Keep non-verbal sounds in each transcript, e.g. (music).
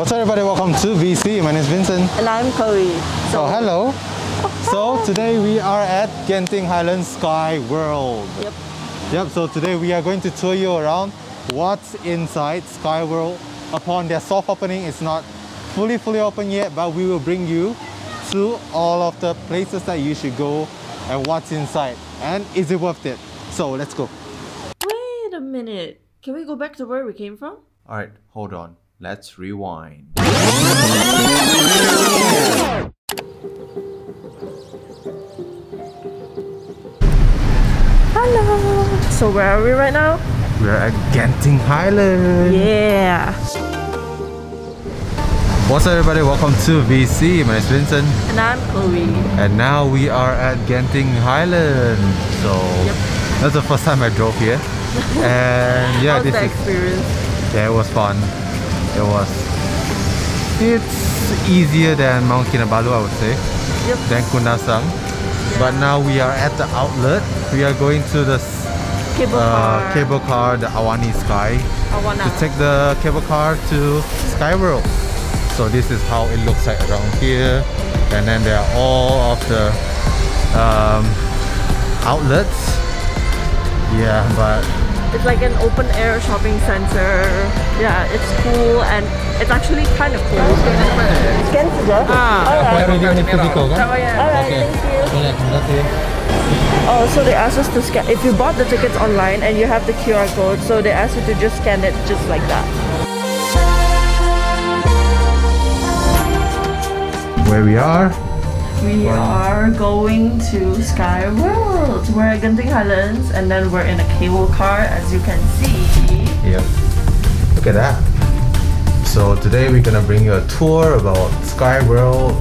What's up everybody, welcome to VC. My name is Vincent. And I'm Chloe. So hello. So today we are at Genting Highlands Sky World. Yep. Yep, so today we are going to tour you around what's inside Sky World. Upon their soft opening, it's not fully fully open yet, but we will bring you to all of the places that you should go and what's inside. And is it worth it? So let's go. Wait a minute. Can we go back to where we came from? Alright, hold on. Let's rewind. Hello. So where are we right now? We're at Genting Highland! Yeah. What's up everybody, welcome to VC. My name is Vincent. And I'm Chloe. And now we are at Genting Highland. So Yep. that's the first time I drove here. (laughs) and yeah, this the is experience? yeah, it was fun. It was it's easier than Mount Kinabalu, I would say, Yep. than Kundasang. But now we are at the outlet. We are going to the Cable uh, car. cable car, the Awani Sky, Awana. to take the cable car to Sky World. So this is how it looks like around here. And then there are all of the um, outlets. Yeah, but It's like an open air shopping center. Yeah, it's cool and it's actually kind of cool. Scan saja? Ah. Alright. Alright, thank you. Oh, so they asked us to scan. If you bought the tickets online and you have the QR code, so they asked you to just scan it just like that. where we are, We are going to Sky World. We're at Genting Highlands and then we're in a cable car as you can see. Yep. Look at that. So today we're gonna bring you a tour about Sky World,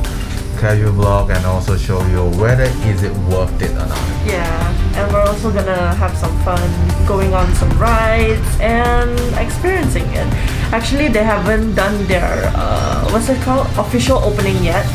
casual vlog, and also show you whether is it worth it or not. Yeah, and we're also gonna have some fun going on some rides and experiencing it. Actually, they haven't done their uh, what's it called official opening yet.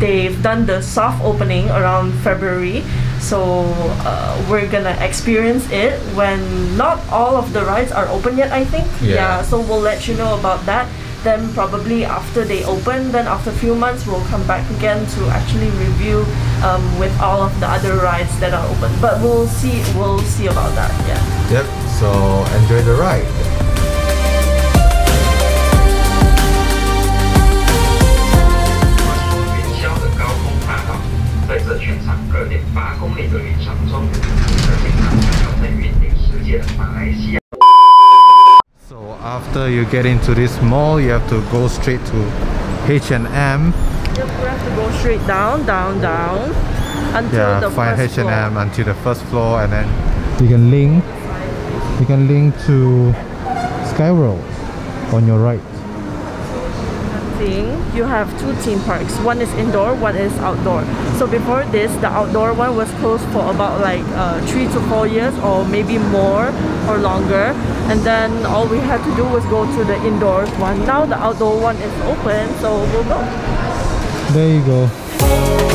They've done the soft opening around February, so uh, we're gonna experience it when not all of the rides are open yet. I think. Yeah. so we'll let you know about that. Then probably after they open, then after a few months we'll come back again to actually review um, with all of the other rides that are open. But we'll see. We'll see about that. Yeah. Yep. So enjoy the ride. 八公里的云场中，而且它还要在云顶世界的马来西亚。 So after you get into this mall, you have to go straight to H&M. Yep, we have to go straight down, down, down until Yeah, the find first H&M floor. until the first floor, and then you can link. You can link to Sky World on your right. you have two theme parks. One is indoor, one is outdoor. So before this, the outdoor one was closed for about like uh, three to four years or maybe more or longer. And then all we had to do was go to the indoors one. Now the outdoor one is open, so we'll go. There you go.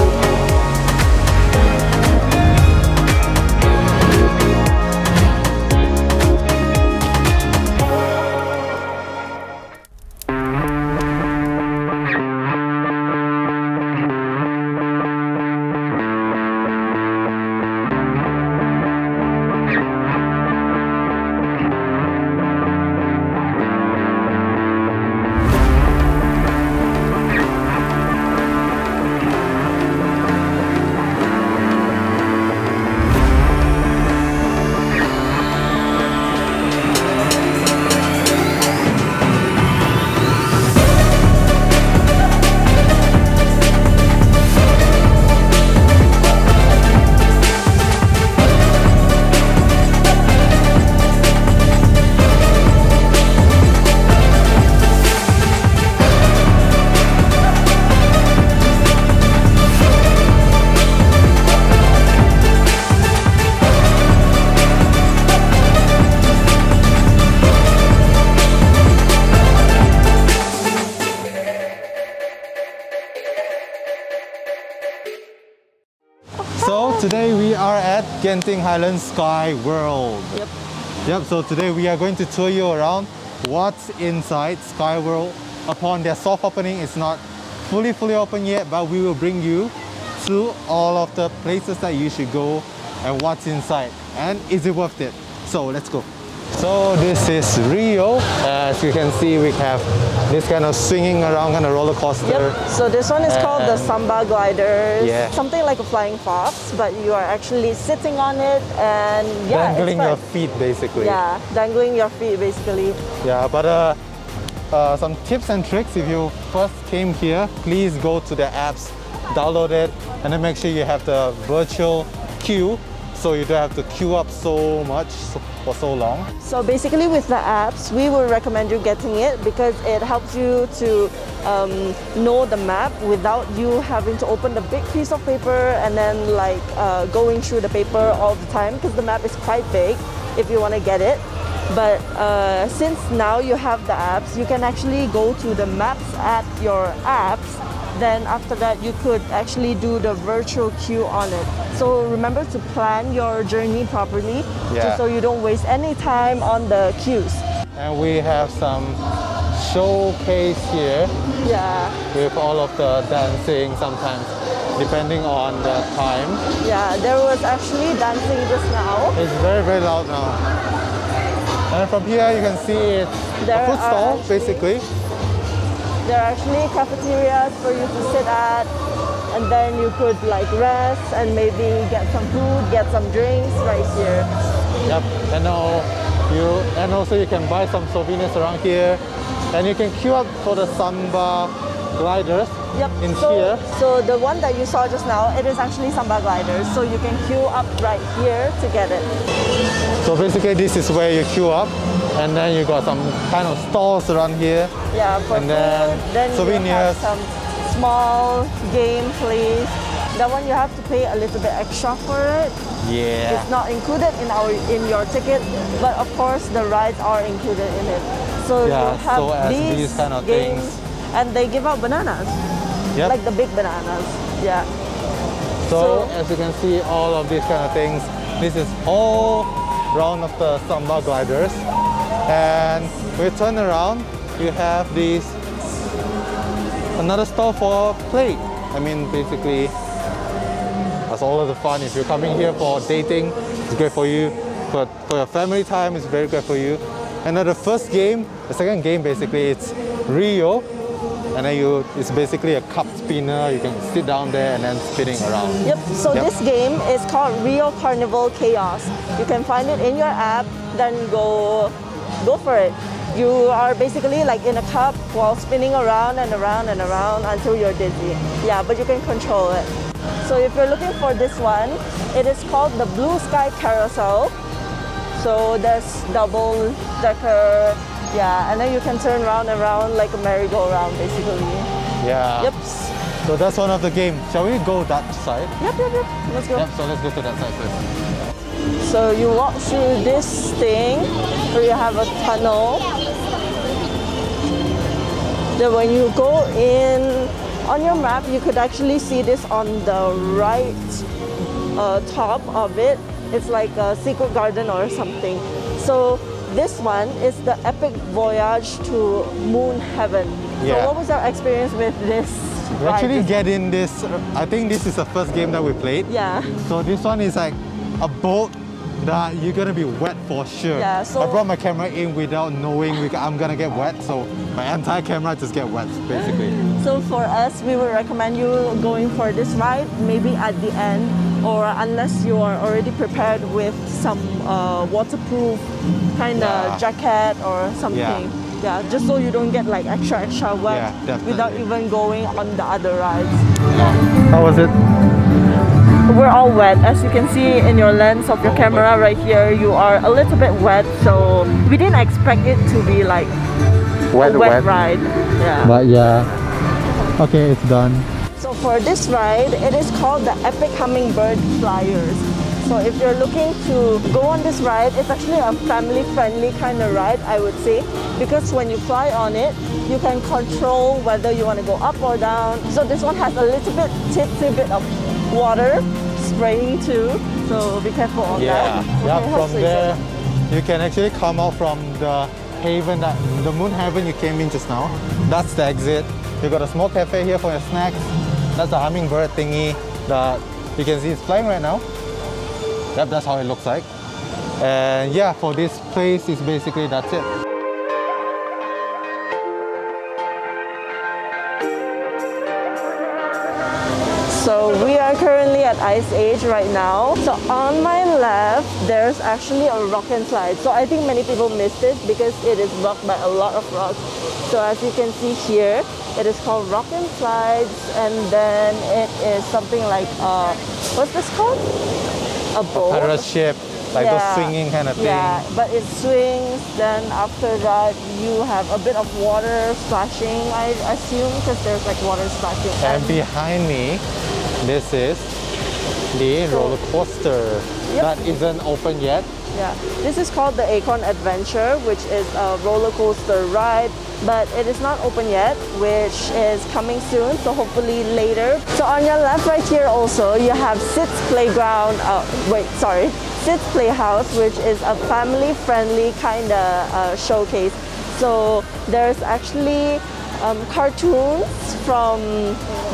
Genting Highland Sky World. Yep. Yep, so today we are going to tour you around what's inside Sky World upon their soft opening. It's not fully fully open yet, but we will bring you to all of the places that you should go and what's inside. And is it worth it? So let's go. So this is Rio. As you can see, we have this kind of swinging around kind of roller coaster. Yep. So this one is called the Samba Gliders. Yeah. Something like a flying fox, but you are actually sitting on it and yeah, Dangling your feet basically. Yeah, dangling your feet basically. Yeah, but uh, uh, some tips and tricks if you first came here, please go to the apps, download it, and then make sure you have the virtual queue so you don't have to queue up so much for so long. So basically with the apps, we will recommend you getting it because it helps you to um, know the map without you having to open the big piece of paper and then like uh, going through the paper all the time because the map is quite big if you want to get it. But uh, since now you have the apps, you can actually go to the maps at your apps then after that you could actually do the virtual queue on it. So remember to plan your journey properly Yeah. so you don't waste any time on the queues. And we have some showcase here Yeah, with all of the dancing sometimes depending on the time. yeah, there was actually dancing just now. It's very very loud now. And from here you can see it's There a food stall actually- basically. There are actually cafeterias for you to sit at and then you could like rest and maybe get some food, get some drinks right here. Yep, and now you and also you can buy some souvenirs around here, and you can queue up for the samba gliders Yep. in so, here. So the one that you saw just now, it is actually Samba gliders. So you can queue up right here to get it. So basically, this is where you queue up, and then you got some kind of stalls around here. Yeah, for And then food. Then you souvenirs. have some small game place. That one you have to pay a little bit extra for it. Yeah. It's not included in our in your ticket, but of course the rides are included in it. So Yeah, you have so these, these kind of games, things. And they give out bananas, Yep. like the big bananas. Yeah. so, so- as you can see, all of these kind of things. This is all round of the samba gliders, and we turn around. You have these another store for play. I mean, basically, that's all of the fun. If you're coming here for dating, it's great for you. But for your family time, it's very great for you. And then the first game, the second game, basically, it's Rio. And then you, it's basically a cup spinner. You can sit down there and then spinning around. Yep. So Yep. this game is called Rio Carnival Chaos. You can find it in your app. Then go, go for it. You are basically like in a cup while spinning around and around and around until you're dizzy. Yeah, but you can control it. So if you're looking for this one, it is called the Blue Sky Carousel. So there's double decker, yeah, and then you can turn round and round like a merry-go-round basically. Yeah. Yep. So that's one of the game. Shall we go that side? Yep, yep, yep. Let's go. Yep. So let's go to that side first. So you walk through this thing where you have a tunnel. Then when you go in on your map, you could actually see this on the right uh, top of it. It's like a secret garden or something. So this one is the epic voyage to Moon Heaven. Yeah. So what was your experience with this? We ride? actually get in this. I think this is the first game that we played. Yeah. So this one is like a boat that you're gonna be wet for sure. Yeah, so- I brought my camera in without knowing we, I'm gonna get wet, so my entire camera just get wet basically. So for us, we would recommend you going for this ride maybe at the end or unless you are already prepared with some uh, waterproof kind of Yeah. jacket or something. Yeah. Yeah, just so you don't get like extra extra wet Yeah, without even going on the other rides. How was it? We're all wet. As you can see in your lens of your camera right here, you are a little bit wet. So we didn't expect it to be like a wet ride. Yeah. But yeah. Okay, it's done. For this ride, it is called the Epic Hummingbird Flyers. So if you're looking to go on this ride, it's actually a family-friendly kind of ride, I would say, because when you fly on it, you can control whether you want to go up or down. So this one has a little bit, tipsy bit of water spraying too. So be careful on Yeah. that. Yeah. Okay, how From there, you can actually come out from the haven, that the moon haven you came in just now. That's the exit. You got a small cafe here for your snacks. That's the hummingbird thingy that you can see it's flying right now. Yep, that's how it looks like. And yeah, for this place, is basically that's it. So we are currently at Ice Age right now. So on my left, there's actually a rock and slide. So I think many people missed it because it is blocked by a lot of rocks. So as you can see here, it is called Rock and Slides and then it is something like, uh, what's this called? A boat? A Pirate ship, like those swinging kind of thing. Yeah, but it swings. Then after that, you have a bit of water splashing, I assume, because there's like water splashing. And behind me, this is the roller coaster Yep. that isn't open yet. Yeah, this is called the Acorn Adventure, which is a roller coaster ride, but it is not open yet, which is coming soon, so hopefully later. So on your left right here also, you have Sid's Playground, uh, wait, sorry, Sid's Playhouse, which is a family-friendly kind of uh, showcase. So there's actually um, cartoons from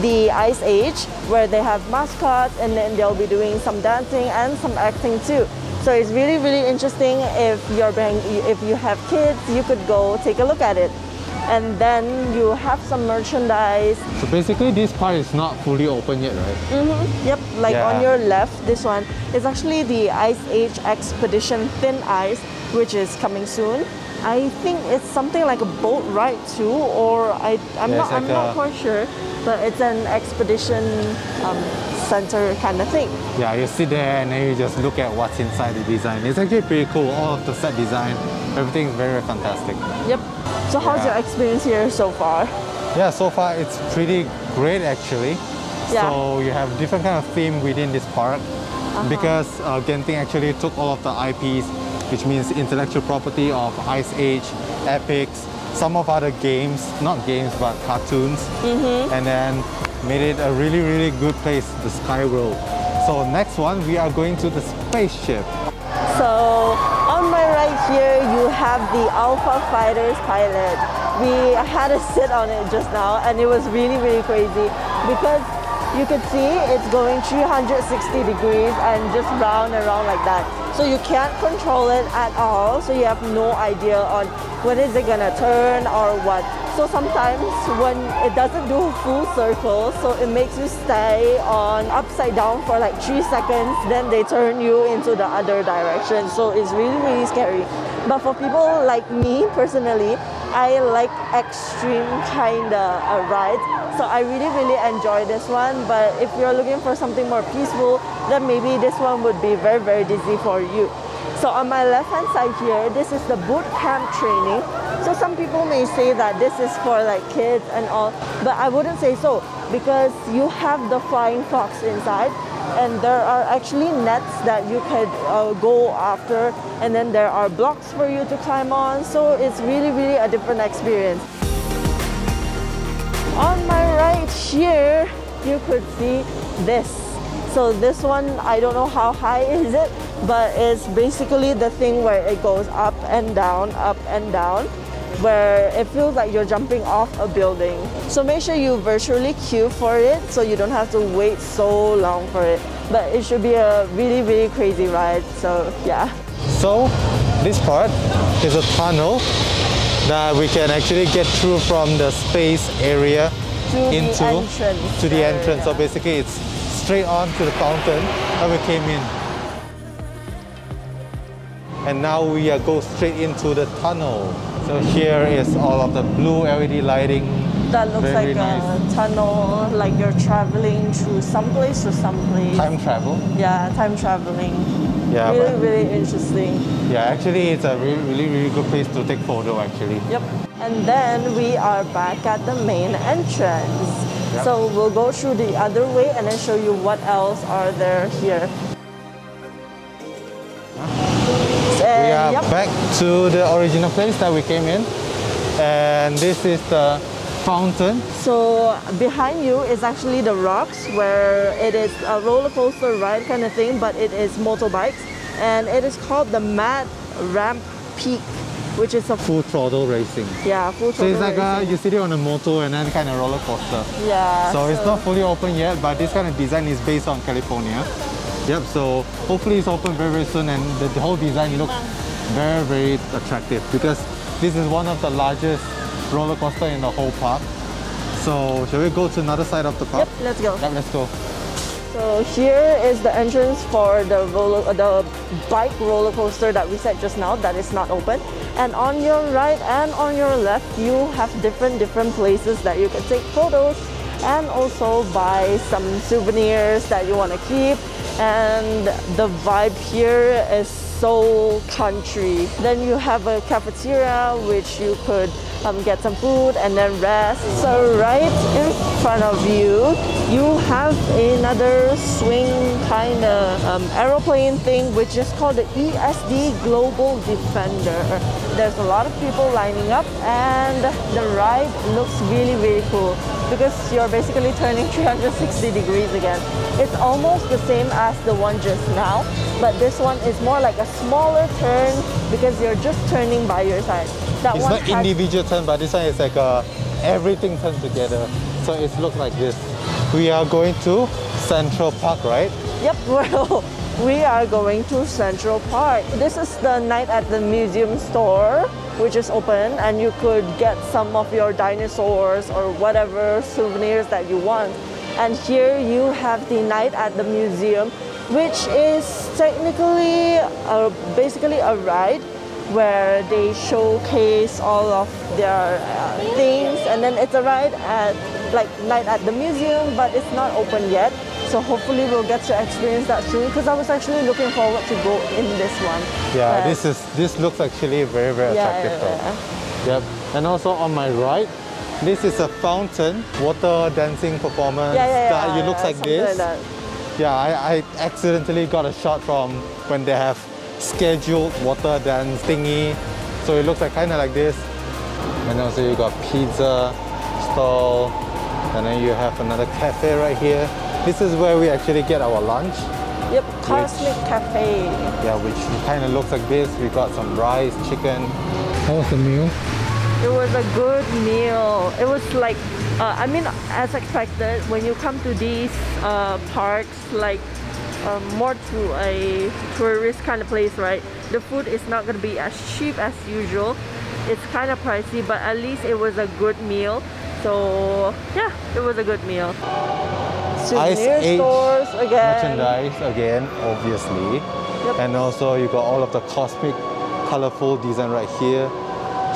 the Ice Age where they have mascots and then they'll be doing some dancing and some acting too. So it's really, really interesting. If you're if you have kids, you could go take a look at it. And then you have some merchandise. So basically, this part is not fully open yet, right? Mm-hmm. Yep, like on your left, this one is actually the Ice Age Expedition Thin Ice, which is coming soon. I think it's something like a boat ride too, or I, I'm Yeah, not, it's I'm like not quite sure, but it's an expedition um, center kind of thing. Yeah, you sit there and then you just look at what's inside the design. It's actually pretty cool. All of the set design, everything is very, very fantastic. Yep. So how's Yeah. your experience here so far? Yeah, so far it's pretty great actually. Yeah. So you have different kind of theme within this park because uh, Genting actually took all of the IPs, which means intellectual property of Ice Age, Epics, some of other games, not games but cartoons, mm-hmm. and then made it a really really good place, the Sky World. So next one we are going to the spaceship. So on my right here, you have the Alpha Fighters pilot. We had a sit on it just now, and it was really, really crazy because you could see it's going 360 degrees and just round and round like that. So you can't control it at all. So you have no idea on when is it gonna turn or what. So sometimes when it doesn't do full circle, so it makes you stay on upside down for like three seconds, then they turn you into the other direction. So it's really, really scary. But for people like me personally, I like extreme kind of uh, rides. So I really, really enjoy this one. But if you're looking for something more peaceful, then maybe this one would be very, very dizzy for you. So on my left hand side here, this is the boot camp training. So some people may say that this is for like kids and all, but I wouldn't say so because you have the flying fox inside and there are actually nets that you could uh, go after and then there are blocks for you to climb on. So it's really, really a different experience. On my right here, you could see this. So this one, I don't know how high (laughs) is it, but it's basically the thing where it goes up and down, up and down, where it feels like you're jumping off a building. So make sure you virtually queue for it so you don't have to wait so long for it. But it should be a really, really crazy ride. So yeah. So this part is a tunnel that we can actually get through from the space area To the into entrance to the entrance. So basically it's straight on to the fountain that we came in. And now we are go straight into the tunnel. So here is all of the blue LED lighting. That looks Very like nice. a tunnel, like you're traveling through someplace to someplace. Time travel. Yeah, time traveling. Yeah, really, but- really interesting. Yeah, actually it's a really, really, really good place to take photo actually. Yep. And then we are back at the main entrance. Yep. So we'll go through the other way and then show you what else are there here. And We are yep. back to the original place that we came in. And this is the fountain. So behind you is actually the rocks where it is a roller coaster ride kind of thing, but it is motorbikes. And it is called the Mad Ramp Peak which is a Full throttle racing. yeah full throttle. So it's like uh, a, you sit it on a motor and then kind of roller coaster. yeah. So it's not fully open yet, but this kind of design is based on California. Yep, so hopefully it's open very, very soon and the, the whole design looks very, very attractive because this is one of the largest roller coaster in the whole park. So shall we go to another side of the park? Yep, let's go. Yep, let's go. So here is the entrance for the roller, the bike roller coaster that we said just now that is not open. And on your right and on your left, you have different different places that you can take photos and also buy some souvenirs that you want to keep. And the vibe here is so country. Then you have a cafeteria which you could um, get some food and then rest. So right in front of you, you have another swing kind of um, aeroplane thing which is called the ESD Global Defender. There's a lot of people lining up and the ride looks really really cool because you're basically turning (laughs) 360 degrees again. It's almost the same as the one just now, but this one is more like a smaller turn because you're just turning by your side. That It's one not individual turn, but this one is like a, everything turns together. So it looks like this. We are going to Central Park, right? Yep, (laughs) well, we are going to Central Park. This is the night at the museum store, which is open, and you could get some of your dinosaurs or whatever souvenirs that you want. And here you have the night at the museum, which is technically a, basically a ride where they showcase all of their uh, things and then it's a ride at like night at the museum but it's not open yet so hopefully we'll get to experience that soon because I was actually looking forward to go in this one Yeah, But- this is this looks actually very very yeah, attractive. yeah, though. Yep. And also on my right, this is a fountain water dancing performance. yeah, yeah, yeah, that it looks yeah, like this. that. Yeah, I, I accidentally got a shot from when they have scheduled water dance thingy. So it looks like kind of like this. And also you got pizza stall. And then you have another cafe right here. This is where we actually get our lunch. Yep, Cosmic Cafe. Yeah, which kind of looks like this. We got some rice, chicken. How was the meal? It was a good meal. It was like, uh, I mean, as expected, when you come to these uh, parks, like um, more to a tourist kind of place, right? The food is not gonna be as cheap as usual. It's kind of pricey, but at least it was a good meal. So yeah, it was a good meal. Souvenir Age stores again. Merchandise again, obviously. Yep. And also you got all of the cosmic, colorful design right here.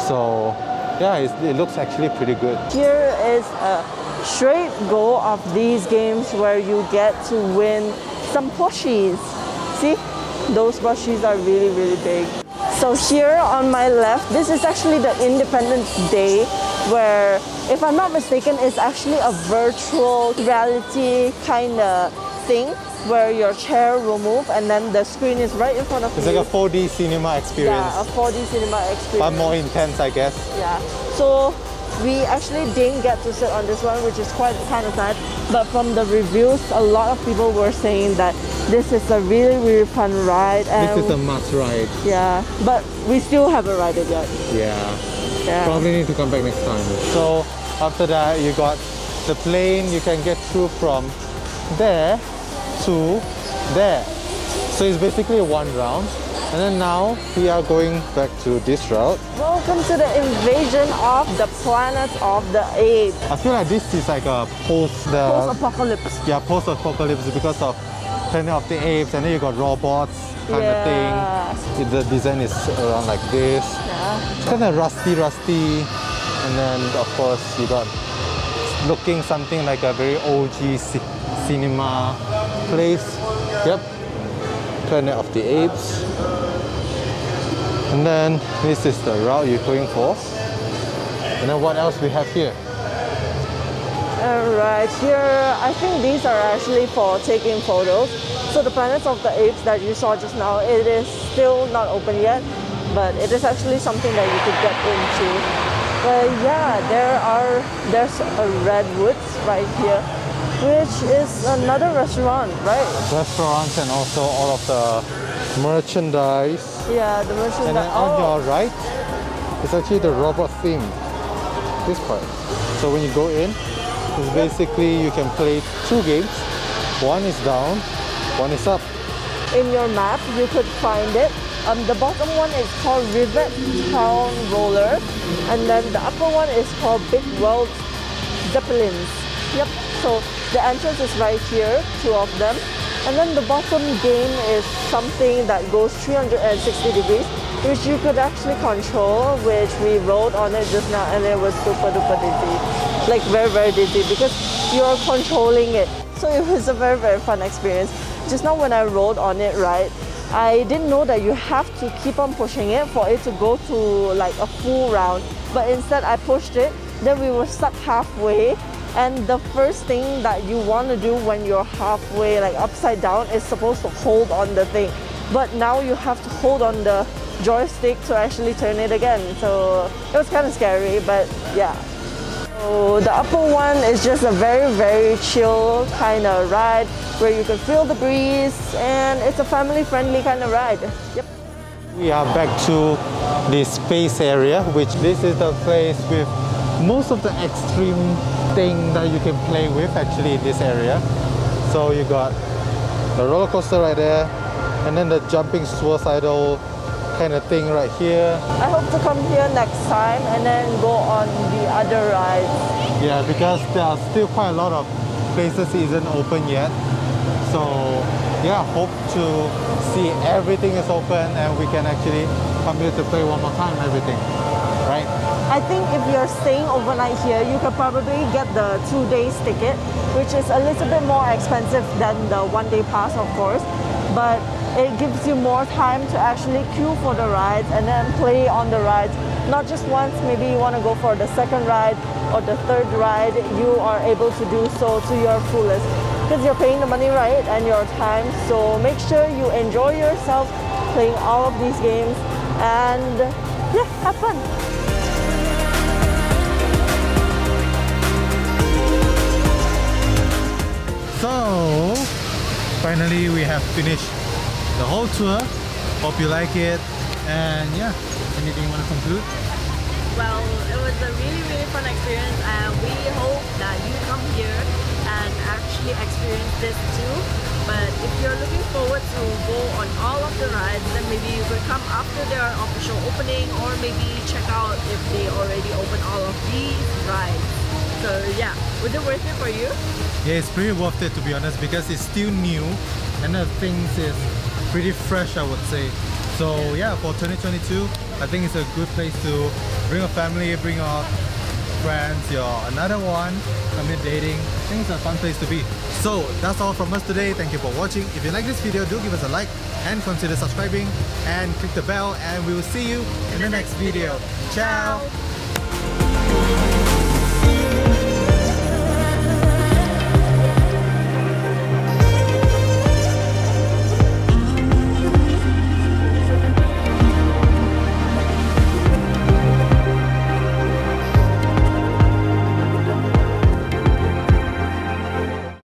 So yeah, it's, it looks actually pretty good. Here is a straight go of these games where you get to win some plushies. See, those plushies are really, really big. So here on my left, this is actually the Independence Day where, if I'm not mistaken, it's actually a virtual reality kind of thing where your chair will move and then the screen is right in front of It's you. It's like a 4D cinema experience, yeah, a 4D cinema experience. but more intense, I guess. Yeah. So we actually didn't get to sit on this one, which is quite kind of sad. But from the reviews, a lot of people were saying that this is a really, really fun ride. And This is a must ride. yeah, but we still haven't ride it yet. Yeah. Yeah. Probably need to come back next time. So after that, you got the plane. You can get through from there to there. So it's basically one round. And then now we are going back to this route. Welcome to the invasion of the planet of the apes. I feel like this is like a post the Post-apocalypse. yeah post apocalypse because of Planet of the Apes, and then you got robots kind Yeah. of thing. The design is around like this. Yeah. It's kind of rusty, rusty. And then of course you got looking something like a very OG cinema place. Yep. Planet of the Apes. And then this is the route you're going for. And then what else we have here? Alright, here I think these are actually for taking photos. So the planets of the apes that you saw just now, it is still not open yet, but it is actually something that you could get into. But yeah, there are there's a redwoods right here, which is another restaurant, right? Restaurants and also all of the merchandise. Yeah, the merchandise. And then on oh, your right, It's actually the robot theme. This part. So when you go in, it's basically you can play two games. One is down, one is up. In your map, you could find it. Um, the bottom one is called Rivet Town Roller, and then the upper one is called Big World Zeppelins. Yep. So the entrance is right here, two of them, and then the bottom game is something that goes 360 degrees, which you could actually control, which we rode on it just now, and it was super duper dizzy, like very very dizzy because you're controlling it. So it was a very very fun experience. Just now when I rode on it, right, I didn't know that you have to keep on pushing it for it to go to like a full round. But instead I pushed it, then we were stuck halfway. And the first thing that you want to do when you're halfway like upside down is supposed to hold on the thing. But now you have to hold on the joystick to actually turn it again. So it was kind of scary, but yeah. So the upper one is just a very, very chill kind of ride where you can feel the breeze and it's a family friendly kind of ride. Yep. We are back to the space area, which this is the place with most of the extreme thing that you can play with actually in this area. So you got the roller coaster right there, and then the jumping suicidal kind of thing right here. I hope to come here next time and then go on the other rides. Yeah, because there are still quite a lot of places isn't open yet. So yeah, hope to see everything is open and we can actually come here to play one more time everything, right? I think if you're staying overnight here, you could probably get the two days ticket, which is a little bit more expensive than the one day pass, of course. But it gives you more time to actually queue for the rides and then play on the rides. Not just once, maybe you want to go for the second ride or the third ride, you are able to do so to your fullest. Because you're paying the money, right, and your time. So make sure you enjoy yourself playing all of these games and yeah, have fun. So finally we have finished the whole tour. Hope you like it. And yeah, anything you want to conclude? Well, it was a really, really fun experience and we hope that you come here and actually experience this too. But if you're looking forward to go on all of the rides, then maybe you could come after their official opening or maybe check out if they already opened all of these rides. So yeah, was it worth it for you? Yeah, it's pretty worth it to be honest because it's still new and the things is pretty fresh I would say. So yeah, for 2022, I think it's a good place to bring a family, bring a friends, your another one, come here dating. I think it's a fun place to be. So that's all from us today. Thank you for watching. If you like this video, do give us a like and consider subscribing and click the bell and we will see you in the next video. Ciao!